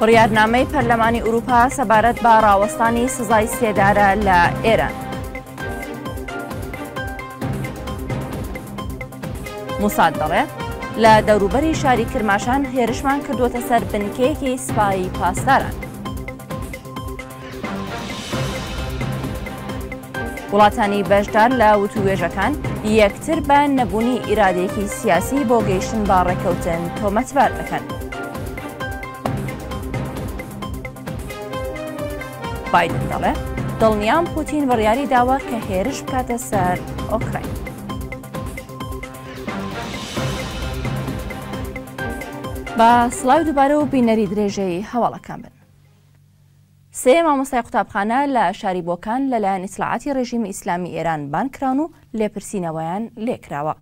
بڕیارنامەی پەرلەمانی ئورووپا سەبارەت بە ڕاوەستانی سزای سێدارە لە ئێران. موساد دەڵێ لە دەوروبەری شاری کرماشان هێرشمان کردووەتە سەر بنکەیەکی سپایی پاسداران. وڵاتانی بەشدار لە وتووێژەکان یەکتر بە نەبوونی ئیرادێکی سیاسی بۆ گەیشتن بە ڕێکەوتن تۆمەتبار دەکەن. بایدن دەڵێ دڵنیام پوتین بڕیاری داوە کە هێرش بکاتە سەر ئۆکراین. بە سڵاو دووبارە و بینەری درێژەی هەواڵەکان بن. سێ مامۆستای قوتابخانە لە شاری بۆکان لەلایەن ئیتلاعاتی ڕێژیمی ئیسلامی ئێران بانگ کراون و لێپرسینەوەیان لێ کراوە.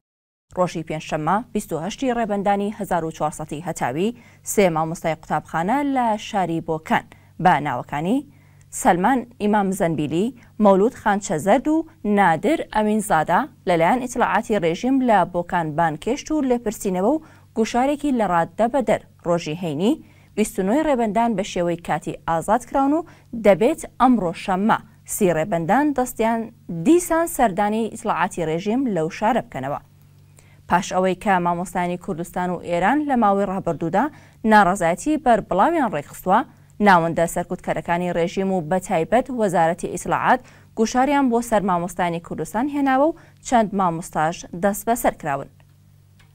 ڕۆژی پێنجشەممە بیست و هەشت ی ڕێبەندانی هەزار و چوار سەد ی هەتاوی سێ مامۆستای قوتابخانە لە شاری بۆکان بە ناوەکانی، سەلمان ئیمام زەنبیلی، مەولود خانچە زەرد و نادر ئەمین زادە، لەلایەن ئیتلاعاتی ڕێژیم لە بۆکان بانگهێشت و لێپرسینەوە و گوشارێکی لە ڕاددە بە دەر ڕۆژی هەینی، بیست و نۆ رێبەندان بە شێوەی کاتی ئازاد کراون و دەبێت ئەمڕۆ شەممە سی رێبەندان دەستیان دیسان سەردانی ئیتڵاعاتی رێژیم لەو شارە بکەنەوە پاش ئەوەی کە مامۆستایانی کوردستان و ئێران لە ماوەی رابردوودا ناڕەزایەتی بەربڵاویان رێکخستووە، ناوەندە سەرکوتکەرەکانی رێژیم و بەتایبەت وەزارەتی ئیتڵاعات گوشاریان بۆ سەر مامۆستایانی کوردستان هێناوە و چەند مامۆستاش دەستبەسەر کراون.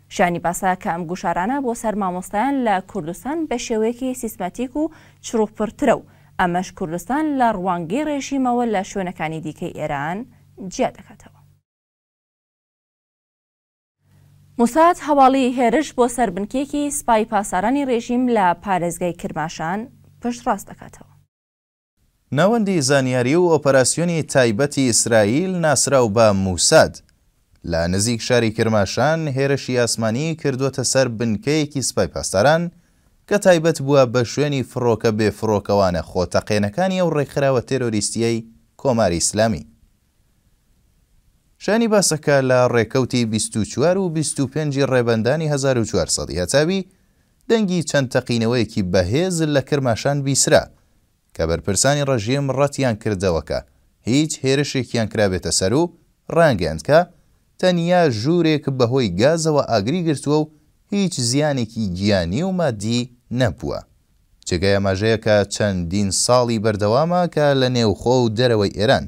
شایانی باسە کە ئەم گوشارانە بۆ سەر مامۆستایان لە کوردستان بە شێوەیەکی سیستماتیک و چڕوپڕترە و ئەمەش کوردستان لە ڕوانگەی ڕێژیمەوە لە شوێنەکانی دیکەی ئێران جیا دەکاتەوە. موساد هەواڵی هێرش بۆ سەر بنکەیەکی سپای پاسدارانی ڕێژیم لە پارێزگای کرماشان پشتڕاست دەکاتەوە. ناوەندی زانیاری و ئۆپەراسیۆنی تایبەتی ئیسرائیل ناسراو بە موساد، لە نزیک شاری کرماشان هێرشی ئاسمانی کردووەتە سەر بنکەیەکی سپای پاسداران کە تایبەت بووە بە شوێنی فڕۆکە بێفڕۆکەوانە خۆتەقێنەکانی ئەو ڕێکخراوە تێرۆریستییەی کۆماری ئیسلامی. شایانی باسە کە لە ڕێکەوتی بیست و چوار و بیست و پێنج ی ڕێبەندانی هەزار و چوار سەد ی هەتاوی، دەنگی چەند تەقینەوەیەکی بەهێز لە کرماشان بیسرا، کە بەرپرسانی ڕژیم ڕەتیان کردەوە کە هیچ هێرشێکیان کرابێتە سەر و ڕایانگەیاند کە تەنیا ژوورێک بەهۆی گازەوە ئاگری گرتووە و هیچ زیانێکی گیانی و مادی نەبووە. جێگای ئاماژەیە کە چەندین ساڵی بەردەوامە کە لە نێوخۆ و دەرەوەی ئێران،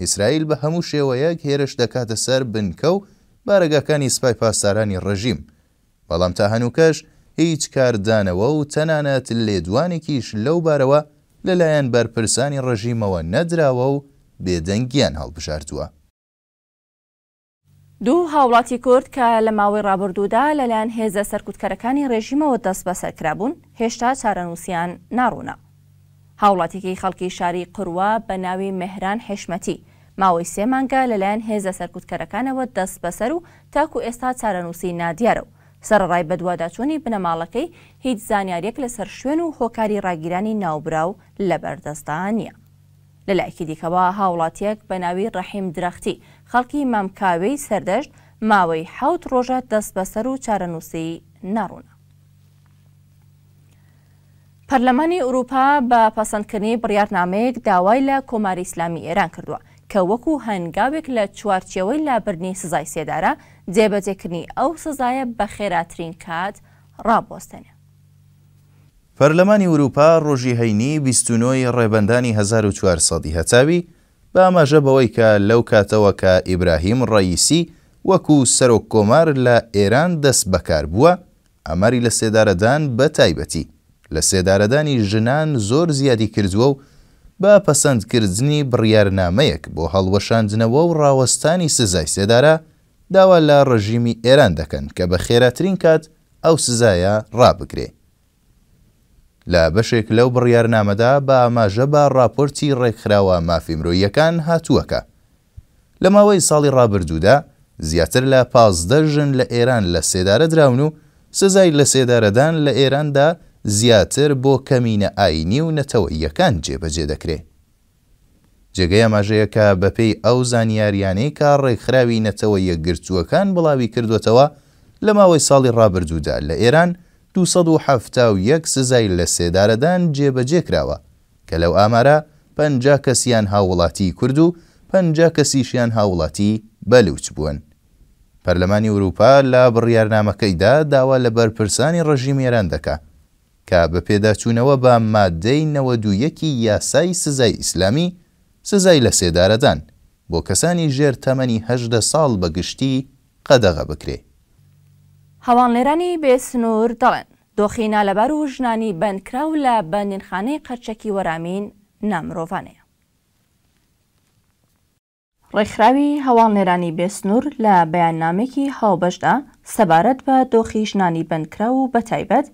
ئیسرائیل بە هەموو شێوەیەک هێرش دەکاتە سەر بنکە و بارەگاکانی سپای پاسدارانی ڕژیم بەڵام تا هەنووکەش هیچ کاردانەوە و تەنانەت لێدوانێکیش لەو بارەوە لەلایەن بەرپرسانی ڕژیمەوە نەدراوە و بێدەنگییان هەڵبژاردووە. دوو هاوڵاتی کورد کە لە ماوەی ڕابردوودا لەلایەن هێزە سەرکوتکەرەکانی ڕێژیمەوە دەستبەسەر کرابوون، هێشتا چارەنووسیان ناڕوونە. هاوڵاتیکی خەڵکی شاری قوروە بە ناوی مێهران حیشمەتی، ماوەی سێ مانگە لەلایەن هێزە سەرکوتکەرەکانەوە دەستبەسەر و تاکو ئێستا چارەنووسی نادیارە و سەرەڕای بەدواداچوونی بنەماڵەکەی هیچ زانیارییەک لەسەر شوێن و هۆکاری ڕاگیرانی ناوبراو لەبەردەستدا نییە. لەلایەکی دیکەوە هاوڵاتییەک بە ناوی ڕەحیم درەختی خەڵکی مامکاوێی سەردەشت ماوەی حەوت ڕۆژە دەستبەسەر و چارەنووسی ناڕوونە. پەرلەمانی ئورووپا بە پەسەندکردنی بڕیارنامەیەک داوای لە کۆماری ئیسلامی ئێران کردووە کە وەکوو هەنگاوێک لە چوارچێوەی لابردنی سزای سێدارە، جێبەجێکردنی ئەو سزایە بە خێراترین کات ڕابوەستێنێ. پەرلەمانی ئورووپا ڕۆژی هەینی بیست و نۆ ی ڕێبەندانی هەزار و چوار سەد ی هەتاوی بە ئاماژە بەوەی کە لەو کاتەوە کە ئیبراهیم ڕەییسی وەکوو سەرۆککۆمار لە ئێران دەست بەکار بووە ئاماری لەسێدارەدان بە تایبەتی لە سێدارەدانی ژنان زۆر زیادی کردووە و بە پەسەند کردنی بڕیارنامەیەک بۆ هەڵوەشاندنەوە و ڕاوەستانی سزای سێدارە داوا لە ڕژیمی ئێران دەکەن کە بە خێراترین کات ئەو سزایە ڕابگرێ. لە بەشێک لەو بڕیارنامەدا بە ئاماژە بە ڕاپۆرتی ڕێکخراوە مافی مرۆییەکان هاتووە کە، لە ماوەی ساڵی ڕابردوودا زیاتر لە پازدە ژن لە ئێران لە سێدارە دراون و سزای لەسێدارەدان لە ئێراندا زیاتر بۆ کەمینە ئایینی و نەتەوەییەکان جێبەجێ دەکرێ. جێگەی ئاماژەیە کە بەپێی ئەو زانیاریانەی کە ڕێکخراوی نەتەوە یەکگرتووەکان بڵاوی کردووەتەوە لە ماوەی ساڵی ڕابردوودا لە ئێران دوو سەد و حەفتا و یەک سزای لەسێدارەدان جێبەجێ کراوە کە لەو ئامارە پەنجا کەسیان هاووڵاتیی کورد و پەنجا کەسیشیان هاووڵاتیی بەلووچ بوون. پەرلەمانی ئورووپا لە بڕیارنامەکەیدا داوا لە بەرپرسانی ڕژیمی ئێران دەکا کە بە پێداچوونەوە بە ماددەی نەوەد و یەک ی یاسای سزای ئیسلامی سزای لەسێدارەدان بۆ کەسانی ژێر تەمەنی هەژدە ساڵ بە گشتی قەدەغە بکرێ. هەواڵنێرانی بێ سنوور دەڵێن، دۆخی نالەبار و ژنانی بەندکراو لە بەندینخانەی قەرچەکی وەرامین نامرۆڤانەیە. ڕێکخراوی هەواڵنێرانی بێسنوور لە بەیاننامەیەکی هاوبەشدا سەبارەت بە دۆخی ژنانی بەندکراو و بەتایبەت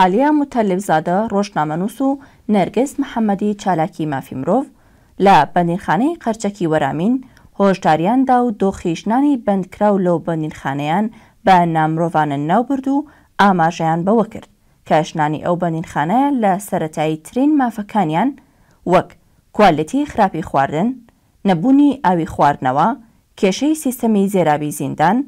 عالیا موتەلیبزادە ڕۆژنامەنووس و نێرگز محەمەدی چالاکی مافی مرۆڤ لە بەندینخانەی قەرچەکی وەرامین هۆشداریان دا و دۆخی ژنانی بەندکراو لەو بەندینخانەیان بە نامرۆڤانە ناوبرد و ئاماژەیان بەوە کرد کە ژنانی ئەو بەندینخانەیە لە سەرەتایی ترین مافەکانیان وەک، کوالێتی خراپی خواردن، نەبوونی ئاوی خواردنەوە، کێشەی سیستەمی زێرابی زیندان،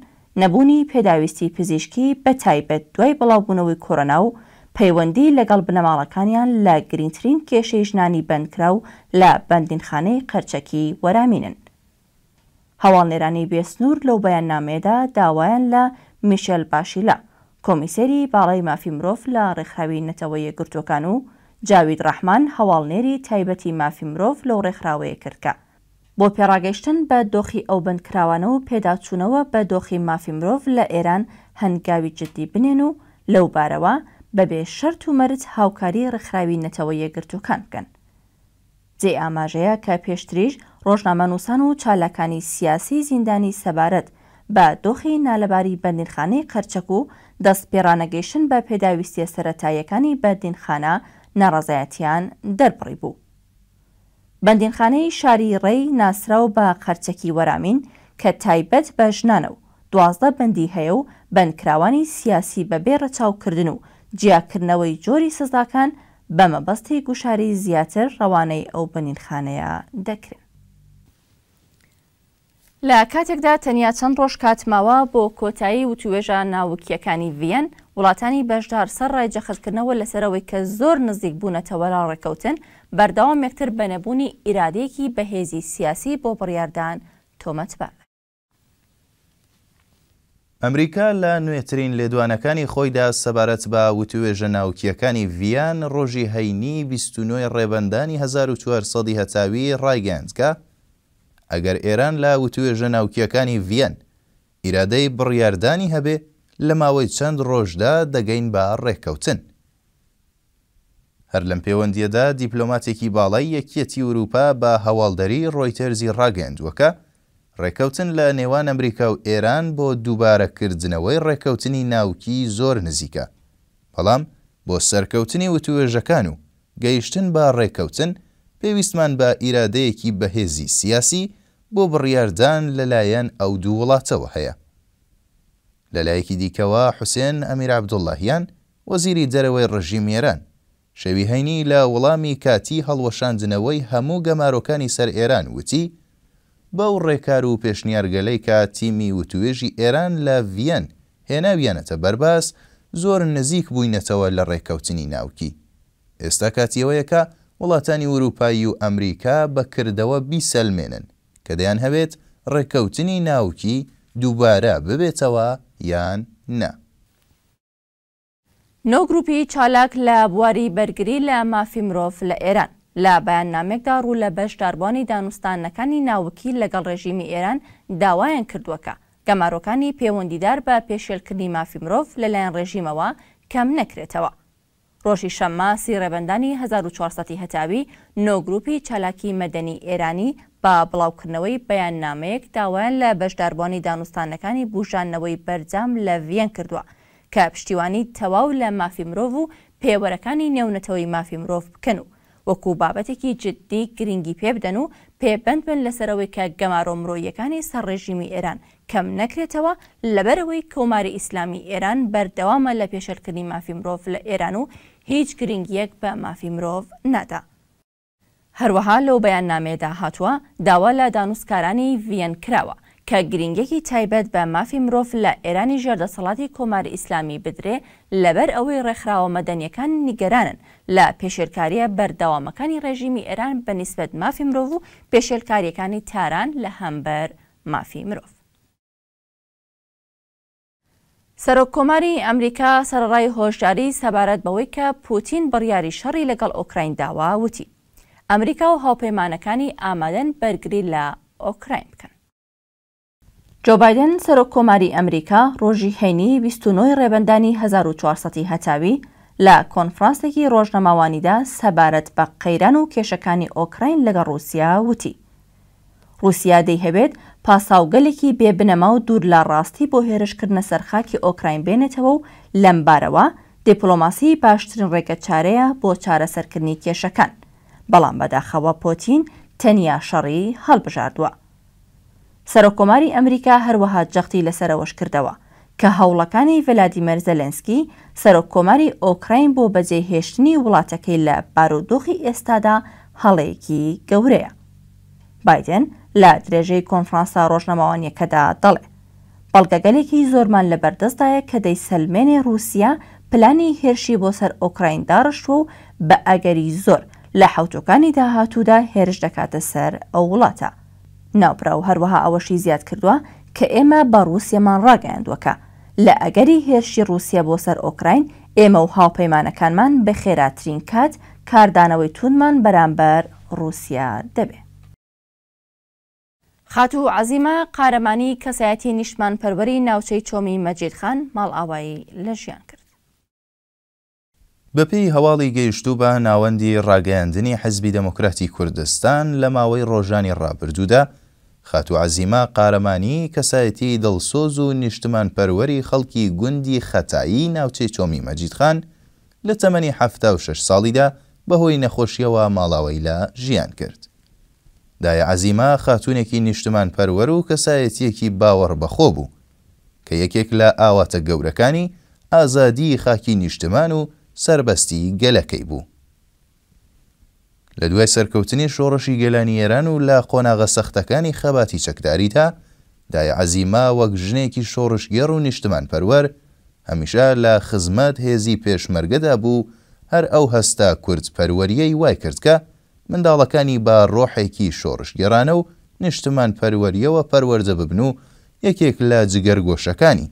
نەبوونی پێداویستی پزیشکی بە تایبەت دوای بڵاوبوونەوەی کۆرۆنا و پەیوەندی لەگەڵ بنەماڵەکانیان لە گرینگترین کێشەی ژنانی بەندکراو لە بەندینخانەی قەرچەکی وەرامینن. هەواڵنێرانی بێ سنوور لەو بەیاننامەیەدا داوایان لە میشێل باشیلە، کۆمیسەری باڵای مافی مرۆڤ لە ڕێکخراوی نەتەوە یەکگرتووەکان و جاوید ڕەحمان، هەواڵنێری تایبەتی مافی مرۆڤ لەو ڕێکخراوەیە کرد کە بۆ پێڕاگەیشتن بە دۆخی ئەو بەندکراوانە و پێداچوونەوە بە دۆخی مافی مرۆڤ لە ئێران هەنگاوی جددی بنێن و لەو بارەوە بەبێ شەرت و مەرج هاوکاری ڕێکخراوی نەتەوە یەکگرتووەکان بکەن. جێی ئاماژەیە کە پێشتریش ڕۆژنامەنووسان و چالاکانی سیاسیی زیندانی سەبارەت بە دۆخی نالەباری بەندینخانەی قەرچەک و دەست پێڕانەگەیشتن بە پێداویستییە سەرەتاییەکانی بەندینخانە ناڕەزایەتییان دەربڕیبوو. بەندینخانەی شاری ڕێی ناسراو بە قەرچەکی وەرامین کە تایبەت بە ژنانە و دوازدە بەندی هەیە و بەندکراوانی سیاسی بەبێ ڕەچاوکردن و جیاکردنەوەی جۆری سزاکان بە مەبەستی گوشاری زیاتر ڕەوانەی ئەو بەنیرخانەیە دەکرێن. لە کاتێکدا تەنیا چەند ڕۆژ کات ماوە بۆ کۆتایی وتووێژە ناوکییەکانی ڤییەن، وڵاتانی بەشدار سەر ڕای جەختکردنەوە لەسەر ئەوەی کە زۆر نزیک بوونەتەوە لە ڕێککەوتن، بەردەوام یەکتر بە نەبوونی ئیرادەیەکی بەهێزی سیاسی بۆ بڕیاردان تۆمەتبار دەکەن. ئەمریکا لە نوێترین لێدوانەکانی خۆیدا سەبارەت بە وتووێژە ناوکییەکانی ڤییەن ڕۆژی هەینی بیست و نۆ ی ڕێبەندانی هەزار و چوار سەد ی هەتاوی ڕایگەیاند کە ئەگەر ئێران لە وتووێژە ناوکییەکانی ڤییەن ئیرادەی بڕیاردانی هەبێ لە ماوەی چەند ڕۆژدا دەگەین بە ڕێککەوتن. هەر لەم پێوەندییەدا دیپلۆماتێکی باڵای یەکیەتی ئورووپا بە هەواڵدەری ڕۆیتەرزی ڕاگەیاندووە کە ڕێککەوتن لە نێوان ئەمریکا و ئێران بۆ دووبارە کردنەوەی ڕێککەوتنی ناوکی زۆر نزیکە بەڵام بۆ سەرکەوتنی وتوێژەکان و گەیشتن بە ڕێککەوتن پێویستمان بە ئیرادەیەکی بەهێزی سیاسی بۆ بڕیاردان لە لایەن ئەو دوو وڵاتەوە هەیە. لە لایەکی دیکەوە حوسێن ئەمیرعەبدوڵڵاهیان وەزیری دەرەوەی ڕژیمی ئێران، شەوی هەینی لە وڵامی کاتیی هەڵوەشاندنەوەی هەموو گەمارۆکانی سەر ئێران وتی، بەو ڕێکار و پێشنیارگەلەی کە تیمی وتووێژی ئێران لە ڤییەن هێناویانەتە بەر باس، زۆر نزیک بووینەتەوە لە ڕێککەوتنی ناوکی. ئێستا کاتی ئەوەیە کە وڵاتانی ورووپایی و ئەمریکا بە کردەوە بیسەلمێنن کە دەیانهەوێت ڕێککەوتنی ناوکی دووبارە ببێتەوە یان نا. نۆ گرووپی چالاک لە بواری بەرگری لە مافی مرۆڤ لە ئێران، لە بەیاننامەیەکدا ڕوو لە بەشداربووانی دانوستانەکانی ناوکی لەگەڵ ڕێژیمی ئێران داوایان کردووە کە گەمارۆکانی پێوەندیدار بە پێشێلکردنی مافی مرۆڤ لەلایەن ڕێژیمەوە کەم نەکرێتەوە. ڕۆژی شەممە سی ڕێبەندانی هەزار و چوار سەد ی هەتاوی نۆ گرووپی چالاکی مەدەنی ئێرانی بە بڵاوکردنەوەی بەیاننامەیەک داوایان لە بەشداربوانی دانوستانەکانی بوژاندنەوەی بەرجام لە ڤییەن کردووە کە پشتیوانی تەواو لە مافی مرۆڤ و پێوەرەکانی نێونەتەوەی مافی مرۆڤ بکەن و وەکو بابەتێکی جددی گرنگی پێبدەن و پێبەند بن لەسەر ئەوەی کە گەمارۆ مرۆییەکانی سەر ڕێژیمی ئێران کەم نەکرێتەوە لەبەر ئەوەی کۆماری ئیسلامی ئێران بەردەوامە لە پێشێلکردنی مافی مرۆڤ لە ئێران و هیچ گرنگییەک بە مافی مرۆڤ نادا. هەروەها لەو بەیاننامەیەدا هاتووە، داوا لە دانوستکارانی ڤییەن کراوە کە گرینگییەکی تایبەت بە مافی مرۆڤ لە ئێرانی ژێر دەسەڵاتی کۆماری ئیسلامی بدرێ لەبەر ئەوەی ڕێکخراوە مەدەنییەکان نیگەرانن لە پێشێلکارییە بەردەوامەکانی ڕێژیمی ئێران بە نیسبەت مافی مرۆڤ و پێشێلکارییەکانی تاران لە هەمبەر مافی مرۆڤ. سەرۆک کۆماری ئەمریکا سەرەڕای هۆشداری سەبارەت بەوەی کە پوتین بڕیاری شەڕی لەگەڵ ئۆکراین داوە، وتی، ئەمریکا و هاوپەیمانەکانی ئامادەن بەرگری لە ئۆکراین بکەن. جۆ بایدن، سەرۆک کۆماری ئەمریکا ڕۆژی هەینی بیست و نۆ ی ڕێبەندانی هەزار و چوار سەد ی هەتاوی لە کۆنفرانسێکی ڕۆژنەماوانیدا سەبارەت بە قەیران و کێشەکانی ئۆکراین لەگەڵ ڕووسیا وتی، ڕووسیا دەیهەوێت پاساوگەلێکی بێ بنەما و دوور لە ڕاستی بۆ هێرشکردنە سەر خاکی ئۆکراین بێنێتەوە و لەمبارەوە دیپڵۆماسی باشترین ڕێگەچارەیە بۆ چارەسەرکردنی کێشەکان، بەڵام بەداخەوە پۆتین تەنیا شەڕی هەڵبژاردووە. سەرۆککۆماری ئەمریکا هەروەها جەختی لەسەر ئەوەش کردەوە کە هەوڵەکانی ڤلادیمێر زێلێنسکی، سەرۆککۆماری ئۆکراین بۆ بەجێهێشتنی وڵاتەکەی لە بارودۆخی ئێستادا هەڵەیەکی گەورەیە. بایدن لە درێژەی کۆنفرانسە ڕۆژنامەوانییەکەدا دەڵێ، بەڵگەگەلێکی زۆرمان لە بەردەستدایە کە دەیسەلمێنێ ڕووسیە پلانی هێرشی بۆ سەر ئۆکراین داڕشتووە و بە ئەگەری زۆر لە حەوتووەکانی داهاتوودا هێرش دەکاتە سەر ئەو وڵاتە ناوبراو هەروەها ئەوەشی زیاد کردووە کە ئێمە بە ڕووسیەمان ڕاگەیاندووە کە لە ئەگەری هێرشی ڕووسیە بۆ سەر ئۆکراین ئێمە و هاوپەیمانەکانمان بە خێراترین کات کاردانەوەی تووندمان بەرامبەر ڕووسیا دەبێ. خاتوو عەزیمە قارەمانی کەسایەتی نیشتمانپەروەری ناوچەی چۆمی مەجید خان ماڵئاوایی لە ژیان کرد. بەپێی هەواڵی گەیشتوو بە ناوەندی ڕاگەیاندنی حیزبی دێموکراتی کوردستان، لە ماوەی ڕۆژانی ڕابردوودا، خاتوو عەزیمە قارەمانی کەسایەتیی دڵسۆز و نیشتمانپەروەری خەڵکی گوندی خەتایی ناوچەی چۆمی مەجید خان لە تەمەنی حەفتا و شەش ساڵیدا بەهۆی نەخۆشییەوە ماڵاوای لە ژیان کرد. دایە عەزیمە خاتوونێکی نیشتمانپەروەر و کەسایەتییەکی باوەڕ بەخۆ بوو، کە یەکێک لە ئاواتە گەورەکانی ئازادیی خاکی نیشتمان و سەربەستیی گەلەکەی بوو. لە دوای سەرکەوتنی شۆڕشی گەلانی ئێران و لە قۆناغە سەختەکانی خەباتی چەکداریدا، دایە عەزیمە وەک ژنێکی شۆڕشگێڕ و نیشتمانپەروەر، هەمیشە لە خزمەت هێزی پێشمەرگەدا بوو و هەر ئەو هەستە کوردپەروەرییەی وای کرد کە منداڵەکانی بە ڕۆحێکی شۆڕشگێڕانە و نیشتمانپەروەرییەوە پەروەردە ببن و یەکێک لە جگەرگۆشەکانی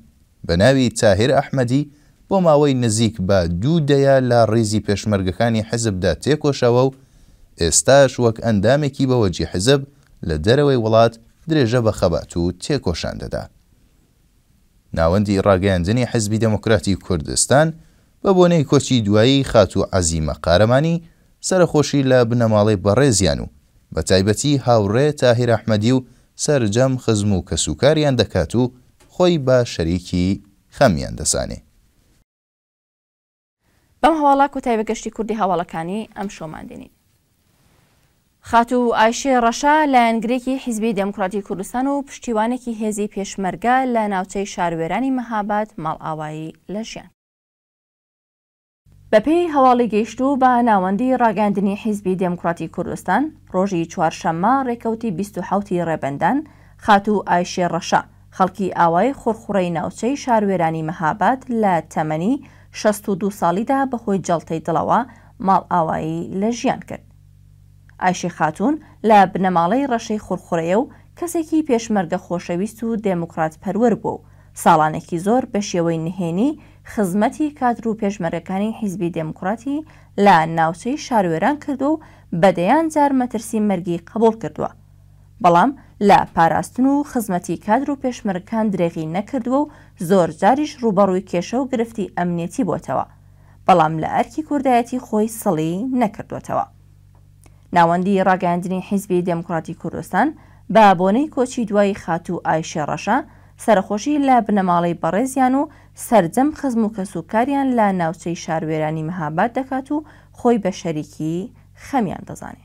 بە ناوی تاهیر ئەحمەدی بۆ ماوەی نزیک بە دوو دەیە لە ڕیزی پێشمەرگەکانی حزبدا تێکۆشاوە و ئێستاش وەک ئەندامێکی بەوەجی حزب لە دەرەوەی وڵات درێژە بە خەبات و تێکۆشان دەدا. ناوەندی ڕاگەیاندنی حزبی دێموکراتی کوردستان بە بۆنەی کۆچی دوایی خاتوو عەزیمە قارەمانی سەرەخۆشی لە بنەماڵەی بەڕێزیان و بە تایبەتی هاوڕێ تاهیر ئەحمەدی و سەرجەم خزم و کەسوکاریان دەکات و خۆی بە شەریکی خەمیان دەزانێ. بەم هەواڵە کۆتای بە گەشتی کوردی هەواڵەکانی ئەمشەومان دێنین. خاتوو ئایشێ ڕەشا لایەنگرێکی حیزبی دێموکڕاتی کوردستان و پشتیوانێکی هێزی پێشمەرگە لە ناوچەی شاروێرانی مەهاباد ماڵئاوایی لە ژیان. بەپێی هەواڵی گەیشتوو بە ناوەندی ڕاگەیاندنی حیزبی دێموکڕاتی کوردستان، ڕۆژی چوارشەممە ڕێکەوتی بیست و حەوت ی ڕێبەندان، خاتوو ئایشێ ڕەشا، خەڵکی ئاوای خورخوڕەی ناوچەی شاروێرانی مەهاباد لە تەمەنی شەست و دوو ساڵیدا بەهۆی جەڵتەی دڵەوە ماڵئاوایی لە ژیان کرد. ئایشێ خاتوون لە بنەماڵەی ڕەشەی خورخوڕەیە و کەسێکی پێشمەرگە خۆشەویست و دێموکڕاتپەروەر بووە و ساڵانێکی زۆر بە شێوەی نهێنی خزمەتی کادر و پێشمەرگەکانی حیزبی دێموکڕاتی لە ناوچەی شاروێران کردووە و بە دەیان جار مەترسی مەرگی قەبووڵ کردووە بەڵام لە پاراستن و خزمەتی کادر و پێشمەرگەکان درێغی نەکردووە و زۆر جاریش ڕووبەڕووی کێشە و گرفتی ئەمنیەتی بۆتەوە بەڵام لە ئەرکی کوردایەتی خۆی سڵی نەکردۆتەوە. ناوەندی ڕاگەیاندنی حیزبی دێموکڕاتی کوردستان بە بۆنەی کۆچی دوایی خاتوو ئایشێ ڕەشە سەرەخۆشی لە بنەماڵەی بەڕێزیان و سەرجەم خزم و کەس و کاریان لە ناوچەی شار وێرانی مهاباد دەکات و خۆی بە شەریکی خەمیان دەزانێ.